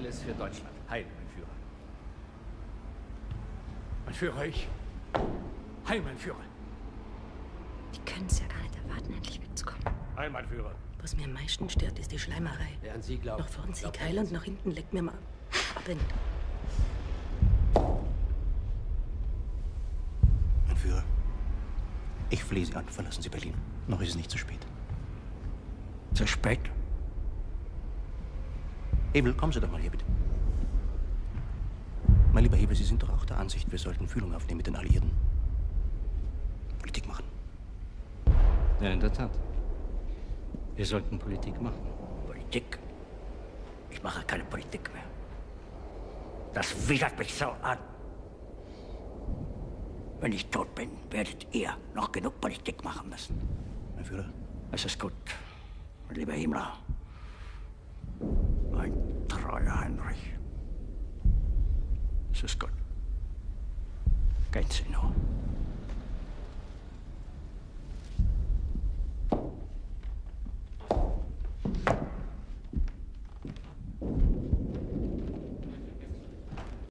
Alles für Deutschland. Heil, mein Führer. Mein Führer, ich. Heil, mein Führer. Die können es ja gar nicht erwarten, endlich wegzukommen. Heil, mein Führer. Was mir am meisten stört, ist die Schleimerei. Wer an Sie glaubt. Nach vorn Sieg heil und nach hinten leckt mir mal ab. in- Mein Führer, ich flehe Sie an, verlassen Sie Berlin. Noch ist es nicht zu spät. Zu spät? Hebel, kommen Sie doch mal hier, bitte. Mein lieber Hebel, Sie sind doch auch der Ansicht, wir sollten Fühlung aufnehmen mit den Alliierten. Politik machen. Ja, in der Tat. Wir sollten Politik machen. Politik? Ich mache keine Politik mehr. Das widert mich so an. Wenn ich tot bin, werdet ihr noch genug Politik machen müssen. Mein Führer, Es ist gut, mein lieber Himmler. Mein treuer Heinrich. Es ist gut. Gehen Sie nur.